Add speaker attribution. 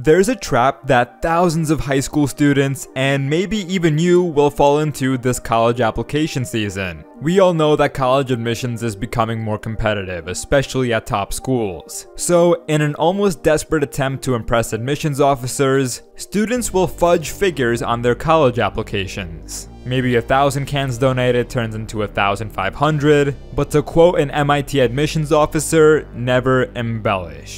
Speaker 1: There's a trap that thousands of high school students, and maybe even you, will fall into this college application season. We all know that college admissions is becoming more competitive, especially at top schools. So, in an almost desperate attempt to impress admissions officers, students will fudge figures on their college applications. Maybe a thousand cans donated turns into a thousand five hundred, but to quote an MIT admissions officer, never embellish.